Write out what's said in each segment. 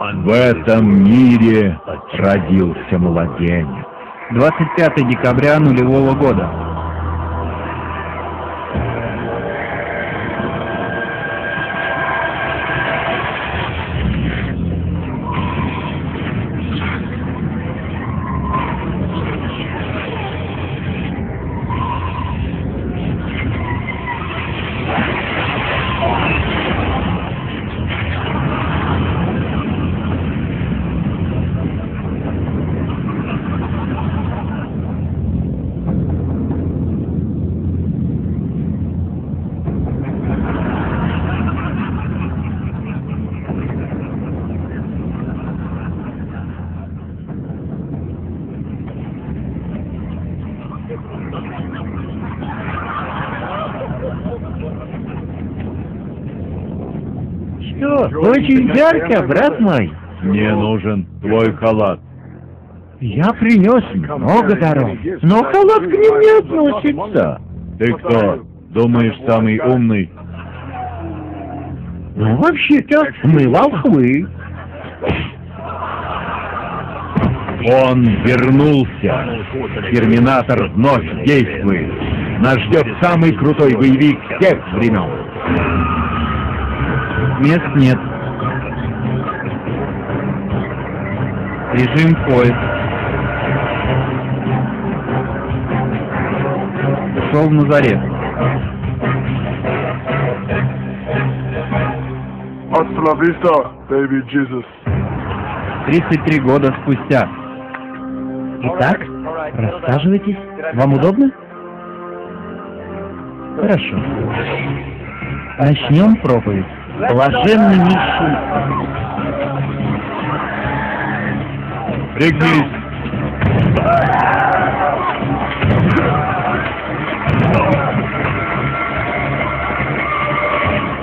В этом мире родился младенец. 25 декабря нулевого года. Что, очень жарко, брат мой? Мне нужен твой халат. Я принес много даров, но халат к ним не относится. Ты кто? Думаешь, самый умный? Ну, вообще-то, мы волхвы. Он вернулся. Терминатор вновь действует. Нас ждет самый крутой боевик всех времен. Мест нет. Режим поиск. Ушел в Назарет. Hasta baby Jesus. 33 года спустя. Итак, рассаживайтесь. Вам удобно? Хорошо. Начнем проповедь. Блаженны нищие. Пригнись.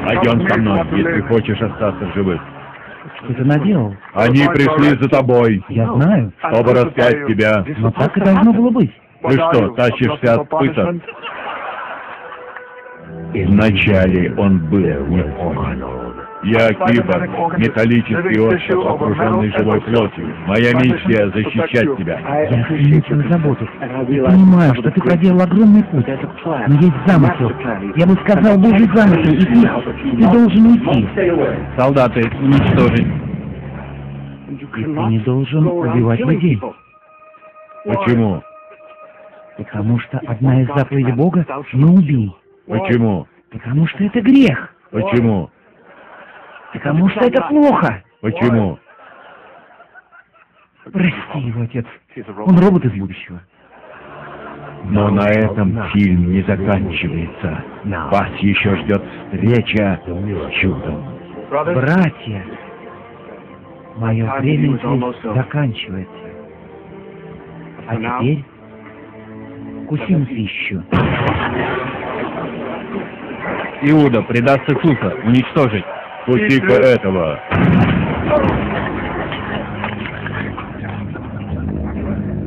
Пойдем со мной, если хочешь остаться в живых. Что ты наделал? Они пришли за тобой, Я знаю, чтобы распять тебя. но так и должно было быть. Ты что, тащишься от пыток? Вначале он был не. Я киборг, металлический остров, окруженный живой плотью. Моя миссия — защищать тебя. Я ценю твою заботу. Понимаю, что ты проделал огромный путь. Но есть замысел. Я бы сказал, Божий замысел, и ты, ты должен уйти. Солдаты уничтожить. И ты не должен убивать людей. Почему? Потому что одна из заповедей Бога — не убий. Почему? Потому что это грех. Почему? Потому что это плохо. Почему? Прости его, отец. Он робот из будущего. Но на этом фильм не заканчивается. Вас еще ждет встреча с чудом. Братья, мое время здесь заканчивается. А теперь кусим пищу. Иуда предаст Иисуса. Уничтожить. Пусти-ка этого.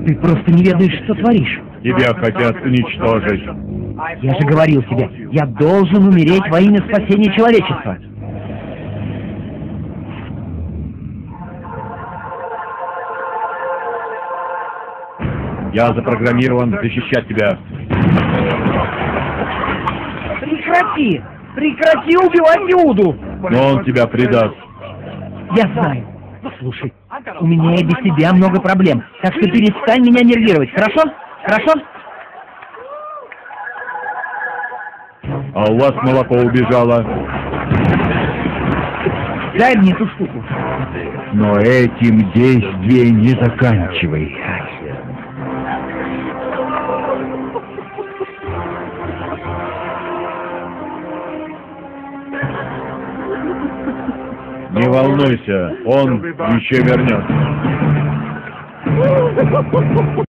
Ты просто не ведаешь, что творишь. Тебя хотят уничтожить. Я же говорил тебе, я должен умереть во имя спасения человечества. Я запрограммирован защищать тебя. Прекрати! Прекрати убивать Иуду! Но он тебя предаст. Я знаю. Слушай, у меня и без тебя много проблем, так что перестань меня нервировать, хорошо? Хорошо? А у вас молоко убежало. Дай мне эту штуку. Но этим действие не заканчивай. Волнуйся, он еще вернется.